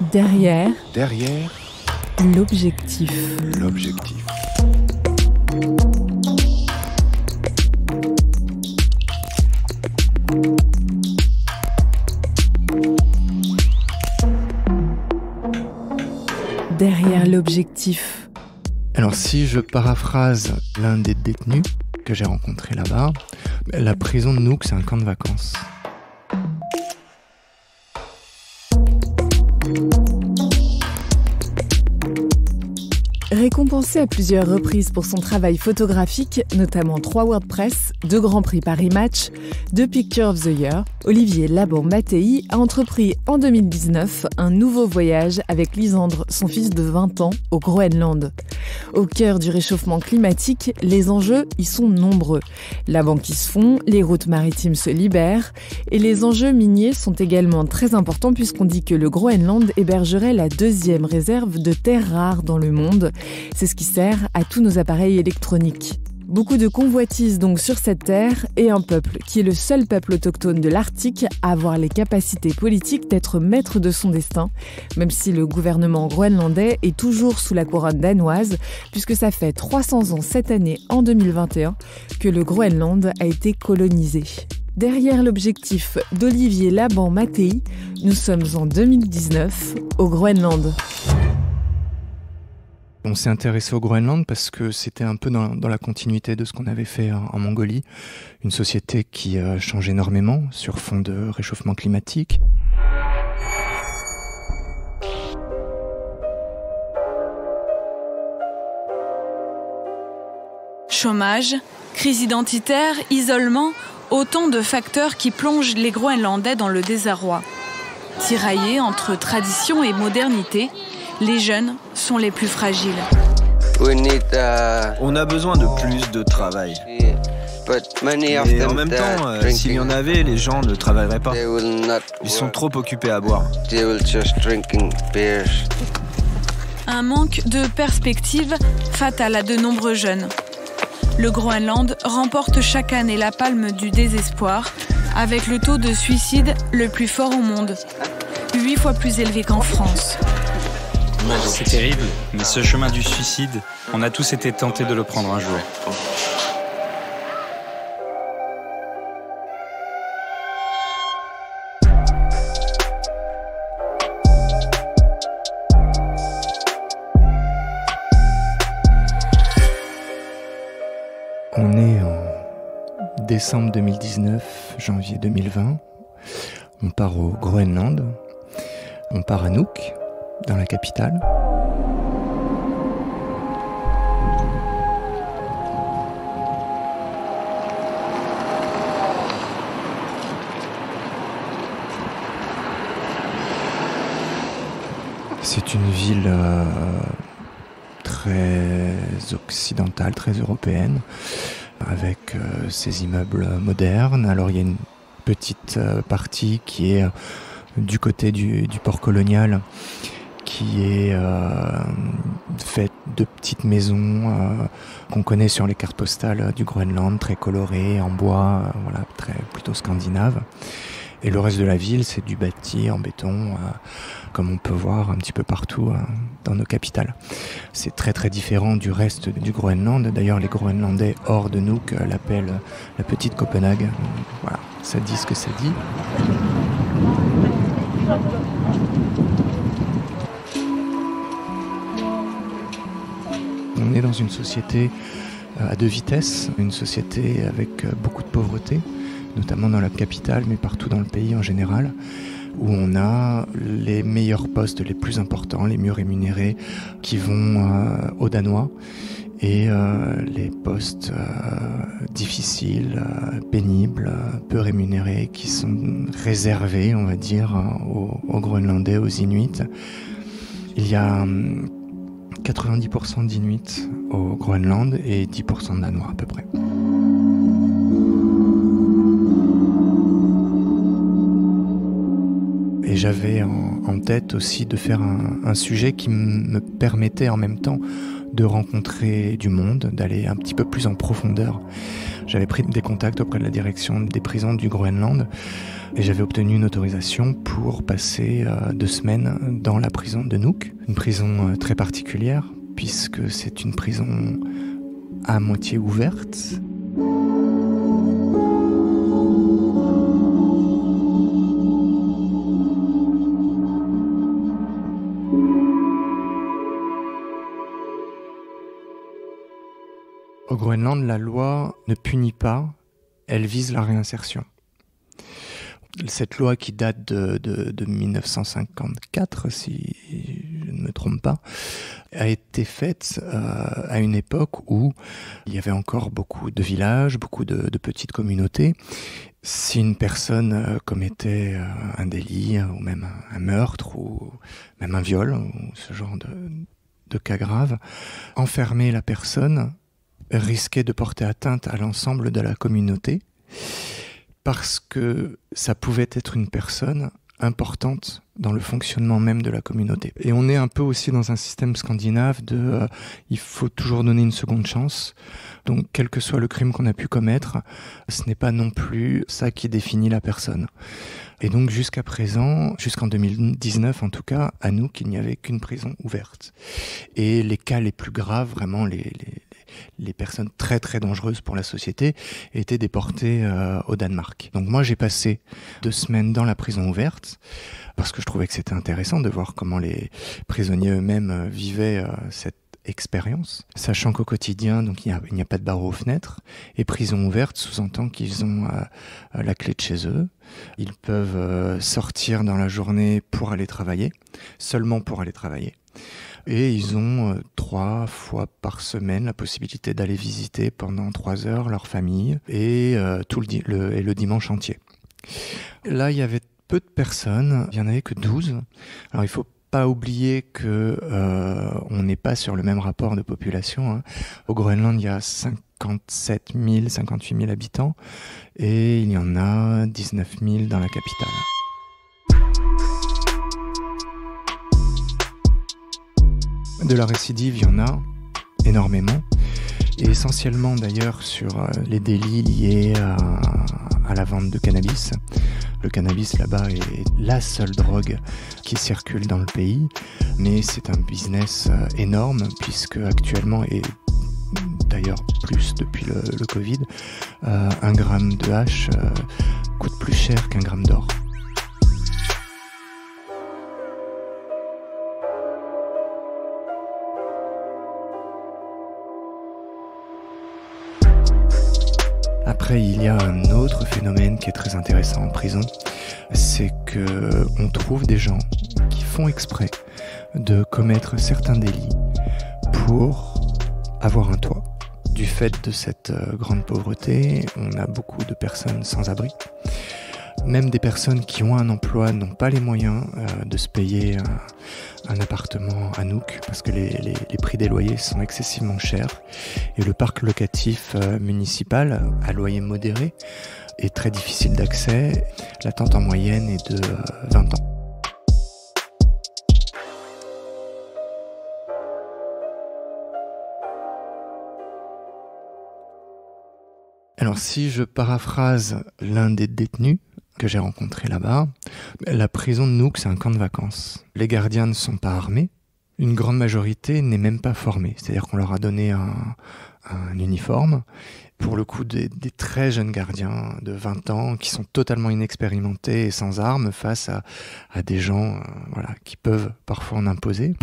Derrière Derrière l'objectif. l'objectif. Derrière l'objectif. Alors si je paraphrase l'un des détenus que j'ai rencontré là-bas, la prison de Nook, c'est un camp de vacances. Récompensé à plusieurs reprises pour son travail photographique, notamment trois WordPress, deux Grands Prix Paris Match, deux Picture of the Year, Olivier Laban-Mattei a entrepris en 2019 un nouveau voyage avec Lisandre, son fils de 20 ans, au Groenland. Au cœur du réchauffement climatique, les enjeux y sont nombreux. La banquise fond, les routes maritimes se libèrent et les enjeux miniers sont également très importants puisqu'on dit que le Groenland hébergerait la deuxième réserve de terres rares dans le monde. C'est ce qui sert à tous nos appareils électroniques. Beaucoup de convoitises donc sur cette terre et un peuple qui est le seul peuple autochtone de l'Arctique à avoir les capacités politiques d'être maître de son destin, même si le gouvernement groenlandais est toujours sous la couronne danoise, puisque ça fait 300 ans cette année, en 2021, que le Groenland a été colonisé. Derrière l'objectif d'Olivier Laban-Mattei, nous sommes en 2019 au Groenland. On s'est intéressé au Groenland parce que c'était un peu dans, la continuité de ce qu'on avait fait en, en Mongolie, une société qui euh, change énormément sur fond de réchauffement climatique. Chômage, crise identitaire, isolement, autant de facteurs qui plongent les Groenlandais dans le désarroi. Tiraillés entre tradition et modernité, les jeunes sont les plus fragiles. Uh, On a besoin de plus de travail. yeah. but many of Et them en même temps, euh, s'il y en avait, les gens ne travailleraient pas. Ils sont work. trop occupés à boire. Un manque de perspective fatal à de nombreux jeunes. Le Groenland remporte chaque année la palme du désespoir, avec le taux de suicide le plus fort au monde, huit fois plus élevé qu'en France. C'est terrible, mais ce chemin du suicide, on a tous été tentés de le prendre un jour. On est en décembre 2019, janvier 2020. On part au Groenland. On part à Nuuk, dans la capitale. C'est une ville euh, très occidentale, très européenne, avec euh, ses immeubles modernes. Alors il y a une petite euh, partie qui est du côté du port colonial, qui est euh, faite de petites maisons euh, qu'on connaît sur les cartes postales euh, du Groenland, très colorées, en bois, voilà, très plutôt scandinave. Et le reste de la ville, c'est du bâti en béton, comme on peut voir un petit peu partout dans nos capitales. C'est très très différent du reste du Groenland. D'ailleurs, les Groenlandais hors de euh, l'appellent la petite Copenhague. Voilà, ça dit ce que ça dit. Dans une société euh, à deux vitesses, une société avec euh, beaucoup de pauvreté, notamment dans la capitale, mais partout dans le pays en général, où on a les meilleurs postes les plus importants, les mieux rémunérés, qui vont euh, aux Danois, et les postes difficiles, pénibles, peu rémunérés, qui sont réservés, on va dire, aux, aux Groenlandais, aux Inuits. Il y a hum, 90% d'Inuits au Groenland et 10% de Danois à peu près. Et Et j'avais en, tête aussi de faire un, sujet qui me permettait en même temps de rencontrer du monde, d'aller un petit peu plus en profondeur. J'avais pris des contacts auprès de la direction des prisons du Groenland et j'avais obtenu une autorisation pour passer euh, deux semaines dans la prison de Nuuk, une prison euh, très particulière puisque c'est une prison à moitié ouverte Groenland, la loi ne punit pas, elle vise la réinsertion. Cette loi qui date de, 1954, si je ne me trompe pas, a été faite euh, à une époque où il y avait encore beaucoup de villages, beaucoup de, petites communautés. Si une personne euh, commettait euh, un délit ou même un, meurtre ou même un viol ou ce genre de, de cas grave, enfermer la personne risquait de porter atteinte à l'ensemble de la communauté parce que ça pouvait être une personne importante dans le fonctionnement même de la communauté. Et on est un peu aussi dans un système scandinave de euh, il faut toujours donner une seconde chance. Donc quel que soit le crime qu'on a pu commettre, ce n'est pas non plus ça qui définit la personne. Et donc jusqu'à présent, jusqu'en 2019 en tout cas, à nous qu'il n'y avait qu'une prison ouverte. Et les cas les plus graves, vraiment les, les, les personnes très très dangereuses pour la société étaient déportées euh, au Danemark. Donc moi j'ai passé deux semaines dans la prison ouverte parce que je trouvais que c'était intéressant de voir comment les prisonniers eux-mêmes euh, vivaient euh, cette expérience, sachant qu'au quotidien, donc il n'y a, pas de barreaux aux fenêtres, et prison ouverte sous-entend qu'ils ont la clé de chez eux, ils peuvent sortir dans la journée pour aller travailler, seulement pour aller travailler. Et ils ont euh, trois fois par semaine la possibilité d'aller visiter pendant trois heures leur famille et, euh, tout le, et le dimanche entier. Là, il y avait peu de personnes, il y en avait que 12. Alors il faut pas oublier que euh, on n'est pas sur le même rapport de population. Hein. Au Groenland, il y a 57 000, 58 000 habitants et il y en a 19 000 dans la capitale. De la récidive, il y en a énormément, et essentiellement d'ailleurs sur euh, les délits liés à, la vente de cannabis. Le cannabis là-bas est la seule drogue qui circule dans le pays, mais c'est un business euh, énorme puisque actuellement et d'ailleurs plus depuis le, Covid, euh, un gramme de hache coûte plus cher qu'un gramme d'or. Après, il y a un autre phénomène qui est très intéressant en prison, c'est que on trouve des gens qui font exprès de commettre certains délits pour avoir un toit. Du fait de cette euh, grande pauvreté, on a beaucoup de personnes sans abri. Même des personnes qui ont un emploi n'ont pas les moyens euh, de se payer un, appartement à Nook parce que les, prix des loyers sont excessivement chers et le parc locatif euh, municipal à loyer modéré est très difficile d'accès. L'attente en moyenne est de 20 euh, ans. Alors si je paraphrase l'un des détenus, que j'ai rencontré là-bas. La prison de Nook, c'est un camp de vacances. Les gardiens ne sont pas armés. Une grande majorité n'est même pas formée. C'est-à-dire qu'on leur a donné un, uniforme. Pour le coup, des, très jeunes gardiens de 20 ans qui sont totalement inexpérimentés et sans armes face à, des gens euh, voilà, qui peuvent parfois en imposer.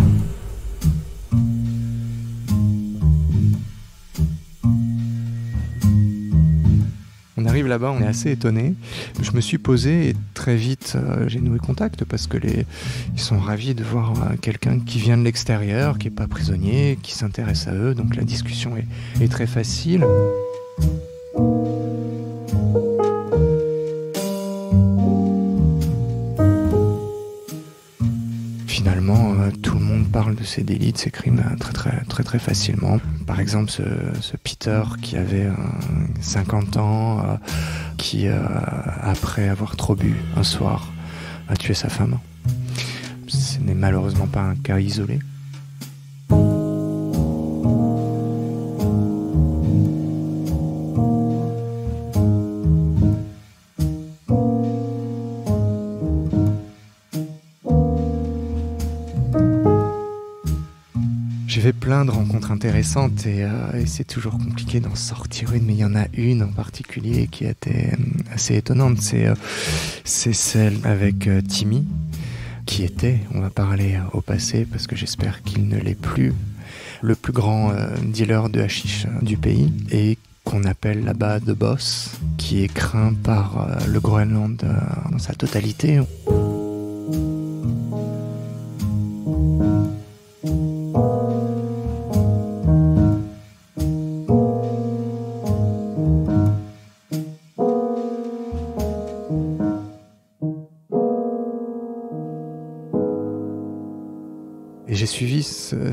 Là-bas, on est assez étonné. Je me suis posé et très vite euh, j'ai noué contact parce que les, ils sont ravis de voir euh, quelqu'un qui vient de l'extérieur, qui n'est pas prisonnier, qui s'intéresse à eux. Donc la discussion est, est très facile. Ces délits, ces crimes très très très très facilement. Par exemple, ce, Peter qui avait 50 ans, euh, qui, euh, après avoir trop bu un soir, a tué sa femme. Ce n'est malheureusement pas un cas isolé. Rencontres intéressantes et, euh, et c'est toujours compliqué d'en sortir une, mais il y en a une en particulier qui était euh, assez étonnante. C'est euh, celle avec euh, Timmy, qui était, on va parler au passé parce que j'espère qu'il ne l'est plus, le plus grand dealer de hashish du pays et qu'on appelle là-bas The Boss, qui est craint par le Groenland dans sa totalité.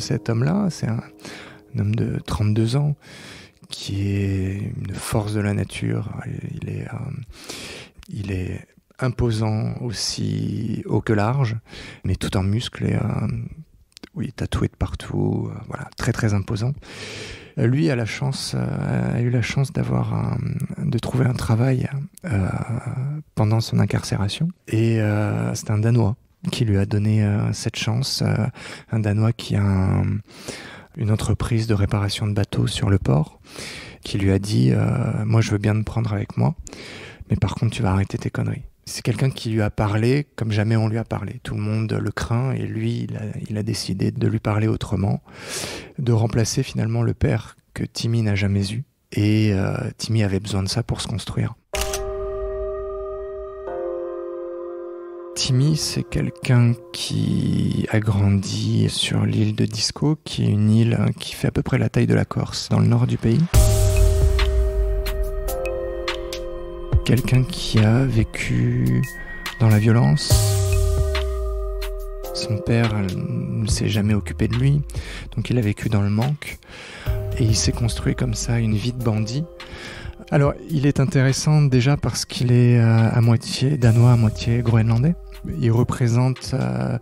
Cet homme-là, c'est un, homme de 32 ans qui est une force de la nature. Il est, euh, il est imposant aussi haut que large, mais tout en muscles et euh, oui, tatoué de partout, euh, voilà, très très imposant. Lui a a eu la chance d'avoir de trouver un travail pendant son incarcération et c'est un Danois qui lui a donné euh, cette chance, euh, un Danois qui a un- une entreprise de réparation de bateaux sur le port, qui lui a dit euh, Moi, je veux bien te prendre avec moi, mais par contre, tu vas arrêter tes conneries. C'est quelqu'un qui lui a parlé comme jamais on lui a parlé. Tout le monde le craint et lui, il a, décidé de lui parler autrement, de remplacer finalement le père que Timmy n'a jamais eu. Et Timmy avait besoin de ça pour se construire. Timmy, c'est quelqu'un qui a grandi sur l'île de Disco, qui est une île qui fait à peu près la taille de la Corse, dans le nord du pays. Quelqu'un qui a vécu dans la violence. Son père ne s'est jamais occupé de lui, donc il a vécu dans le manque. Et il s'est construit comme ça une vie de bandit. Alors, il est intéressant déjà parce qu'il est euh, à moitié danois, à moitié groenlandais. Il représente, euh,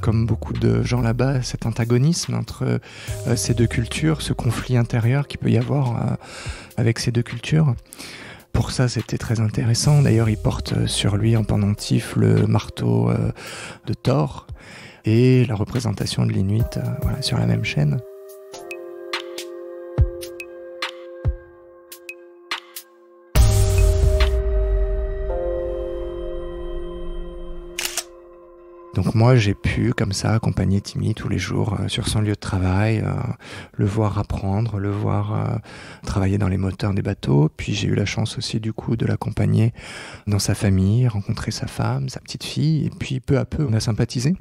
comme beaucoup de gens là-bas, cet antagonisme entre euh, ces deux cultures, ce conflit intérieur qu'il peut y avoir avec ces deux cultures. Pour ça, c'était très intéressant. D'ailleurs, il porte sur lui en pendentif le marteau de Thor et la représentation de l'Inuit sur la même chaîne. Donc moi, j'ai pu, comme ça, accompagner Timmy tous les jours euh, sur son lieu de travail, euh, le voir apprendre, le voir euh, travailler dans les moteurs des bateaux. Puis j'ai eu la chance aussi, du coup, de l'accompagner dans sa famille, rencontrer sa femme, sa petite fille. Et puis, peu à peu, on a sympathisé.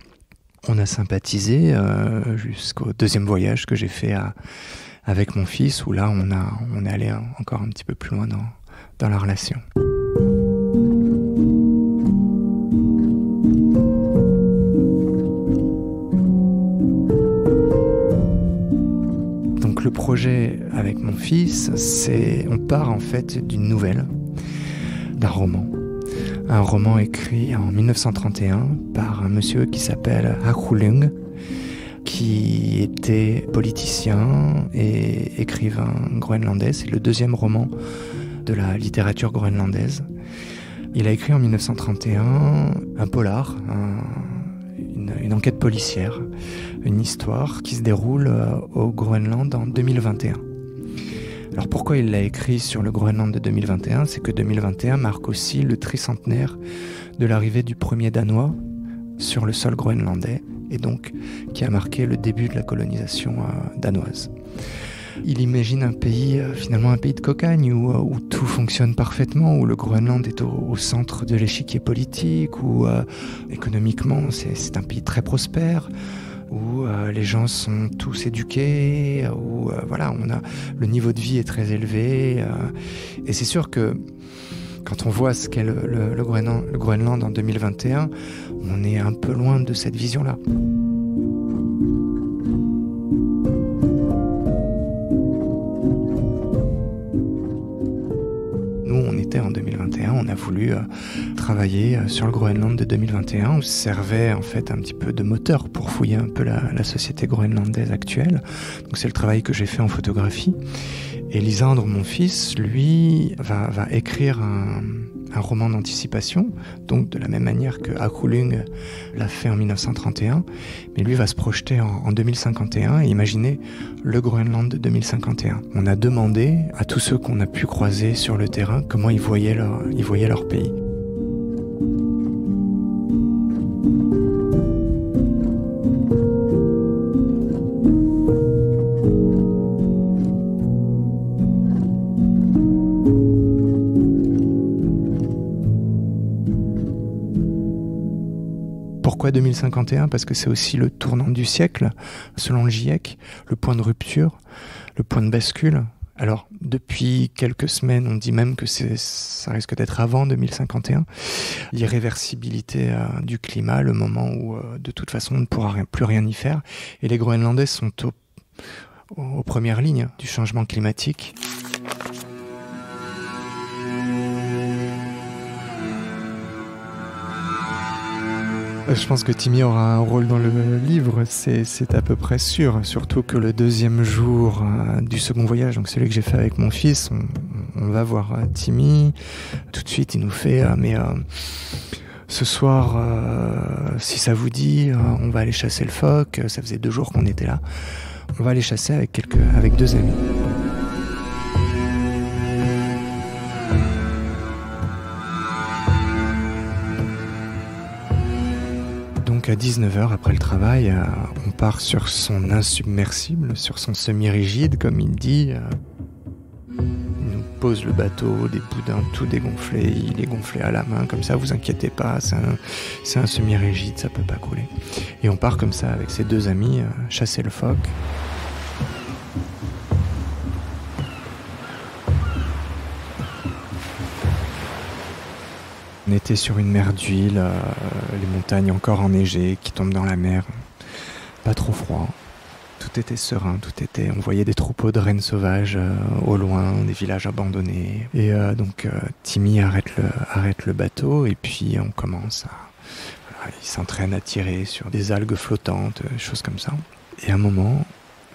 On a sympathisé jusqu'au deuxième voyage que j'ai fait avec mon fils, où là, on, a, est allé encore un petit peu plus loin dans, dans la relation. Projet avec mon fils, c'est on part en fait d'une nouvelle, d'un roman. Un roman écrit en 1931 par un monsieur qui s'appelle Hakulung, qui était politicien et écrivain groenlandais. C'est le deuxième roman de la littérature groenlandaise. Il a écrit en 1931 un polar, une, enquête policière, une histoire qui se déroule euh, au Groenland en 2021. Alors pourquoi il l'a écrit sur le Groenland de 2021 C'est que 2021 marque aussi le tricentenaire de l'arrivée du premier Danois sur le sol groenlandais et donc qui a marqué le début de la colonisation euh, danoise. Il imagine un pays, euh, finalement un pays de cocagne, où, euh, où tout fonctionne parfaitement, où le Groenland est au, centre de l'échiquier politique, où euh, économiquement c'est un pays très prospère, où les gens sont tous éduqués, où voilà, on a le niveau de vie est très élevé. et c'est sûr que quand on voit ce qu'est le Groenland en 2021, on est un peu loin de cette vision-là. Euh, travailler sur le Groenland de 2021, où servait en fait un petit peu de moteur pour fouiller un peu la, la société groenlandaise actuelle. Donc c'est le travail que j'ai fait en photographie. Et Lisandre, mon fils, lui, va, écrire un, roman d'anticipation, donc de la même manière que Akulung l'a fait en 1931, mais lui va se projeter en, en 2051 et imaginer le Groenland de 2051. On a demandé à tous ceux qu'on a pu croiser sur le terrain comment ils voyaient leur pays. Pourquoi 2051 Parce que c'est aussi le tournant du siècle, selon le GIEC, le point de rupture, le point de bascule. Alors, depuis quelques semaines, on dit même que ça risque d'être avant 2051. L'irréversibilité euh, du climat, le moment où, euh, de toute façon, on ne pourra plus rien y faire. Et les Groenlandais sont au, aux premières lignes du changement climatique. Je pense que Timmy aura un rôle dans le livre, c'est à peu près sûr. Surtout que le deuxième jour euh, du second voyage, donc celui que j'ai fait avec mon fils, on, va voir euh, Timmy. Tout de suite, il nous fait euh, Mais euh, ce soir, euh, si ça vous dit, euh, on va aller chasser le phoque. Ça faisait deux jours qu'on était là. On va aller chasser avec, quelques, avec deux amis. Donc à 19h après le travail, euh, on part sur son insubmersible, sur son semi-rigide, comme il dit. Euh, il nous pose le bateau, des boudins tout dégonflés, il est gonflé à la main, comme ça, vous inquiétez pas, c'est un, un semi-rigide, ça peut pas couler. Et on part comme ça avec ses deux amis, euh, chasser le phoque. On était sur une mer d'huile, euh, les montagnes encore enneigées qui tombent dans la mer. Pas trop froid. Tout était serein, tout était. On voyait des troupeaux de rennes sauvages euh, au loin, des villages abandonnés. Et euh, donc Timmy arrête le, bateau et puis on commence à. Il s'entraîne à tirer sur des algues flottantes, choses comme ça. Et à un moment,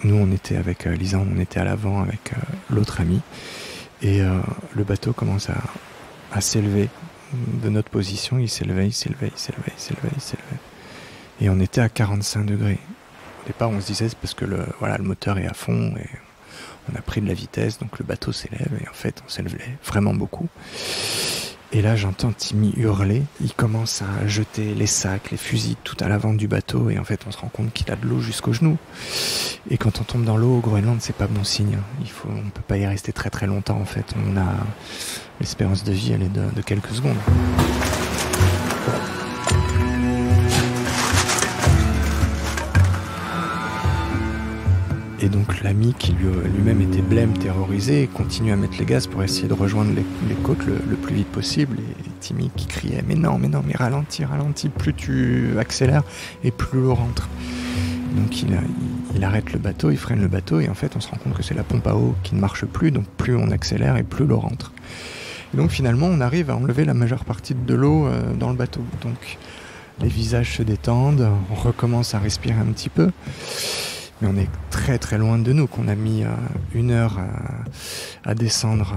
nous on était avec Lisa, on était à l'avant avec l'autre ami. Et le bateau commence à s'élever de notre position, il s'élevait, il s'élevait, il s'élevait, il s'élevait, il s'élevait. Et on était à 45 degrés. Au départ, on se disait c'est parce que le, voilà, le moteur est à fond et on a pris de la vitesse, donc le bateau s'élève et en fait, on s'élevait vraiment beaucoup. Et là, j'entends Timmy hurler. Il commence à jeter les sacs, les fusils tout à l'avant du bateau et en fait, on se rend compte qu'il a de l'eau jusqu'aux genoux. Et quand on tombe dans l'eau au Groenland, c'est pas bon signe. Il faut, on peut pas y rester très très longtemps en fait. On a l'espérance de vie, elle est de, quelques secondes. Et donc l'ami qui lui- lui-même était blême, terrorisé, continue à mettre les gaz pour essayer de rejoindre les, côtes le, plus vite possible. Et Timmy qui criait mais non, mais non, mais ralentis, ralentis, plus tu accélères et plus l'eau rentre. Donc il, il, il arrête le bateau, il freine le bateau et en fait on se rend compte que c'est la pompe à eau qui ne marche plus, donc plus on accélère et plus l'eau rentre. Et donc finalement on arrive à enlever la majeure partie de l'eau euh, dans le bateau. Donc les visages se détendent, on recommence à respirer un petit peu. Mais on est très très loin de nous, qu'on a mis euh, une heure à, descendre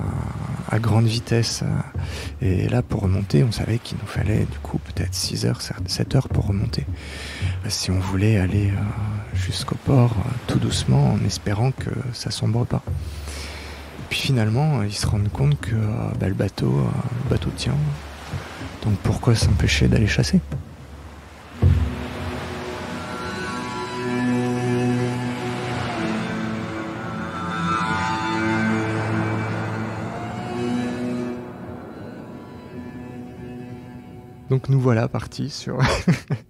à, grande vitesse. euh, et là, pour remonter, on savait qu'il nous fallait du coup peut-être 6 heures, 7 heures pour remonter. Si on voulait aller jusqu'au port tout doucement, en espérant que ça sombre pas. Puis finalement, euh, ils se rendent compte que euh, bah, le bateau, euh, le bateau tient. Donc pourquoi s'empêcher d'aller chasser? Donc nous voilà partis sur,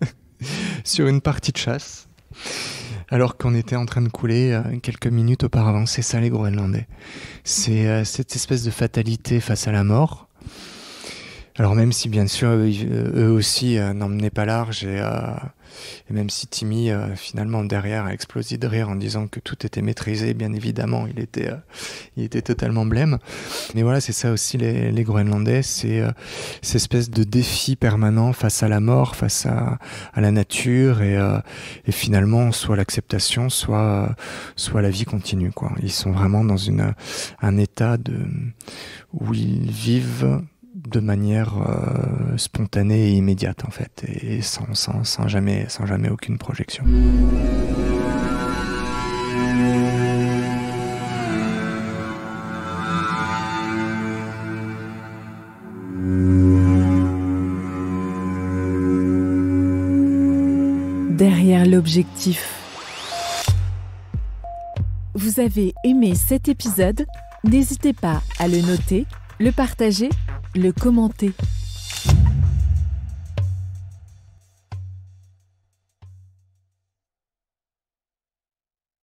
sur une partie de chasse, alors qu'on était en train de couler euh, quelques minutes auparavant. C'est ça les Groenlandais. C'est euh, cette espèce de fatalité face à la mort. Alors même si bien sûr eux, eux aussi euh, n'emmenaient pas large et euh, et même si Timmy finalement derrière a explosé de rire en disant que tout était maîtrisé, bien évidemment, il était, il était totalement blême. Mais voilà, c'est ça aussi les, Groenlandais, c'est cette espèce de défi permanent face à la mort, face à, la nature et, finalement soit l'acceptation, soit soit la vie continue. Ils sont vraiment dans un état où ils vivent de manière euh, spontanée et immédiate en fait, et sans, jamais aucune projection. Derrière l'objectif. Vous avez aimé cet épisode? N'hésitez pas à le noter, le partager, le commenter